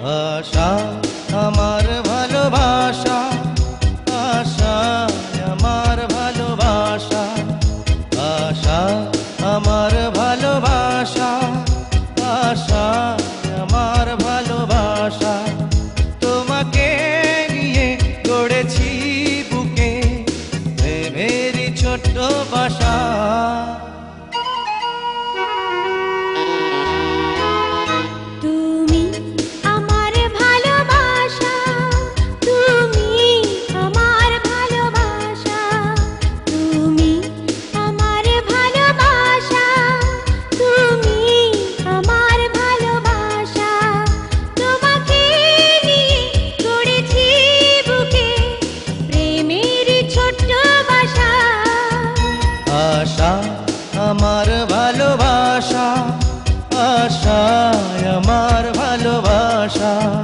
আশা, আমার ভালোবাসা। আশা, আমার ভালোবাসা। আশা, আমার ভালোবাসা। আশা, আমার ভালোবাসা। তোমাকে নিয়ে গড়েছি বুকে। ছোট্ট বাসা। ভাষা।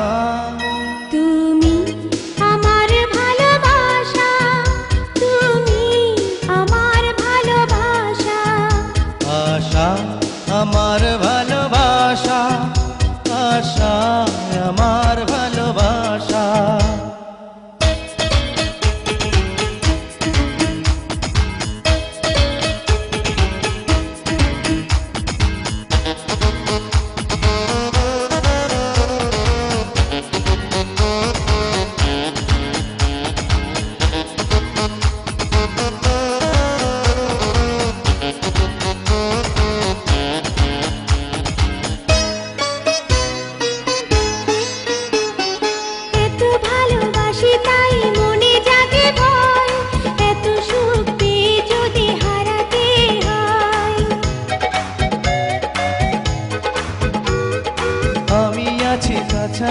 আমার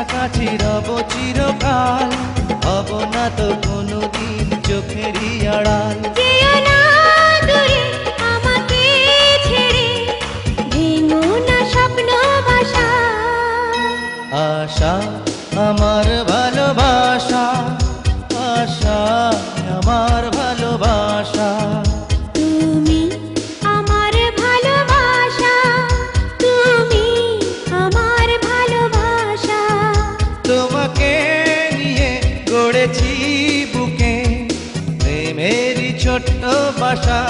কাছাকাছি রব চিরকাল হব না তো কোনোদিন চোখেরই আড়াল। আশা আমার বুকে প্রেমেরই ছোট্ট বাসা।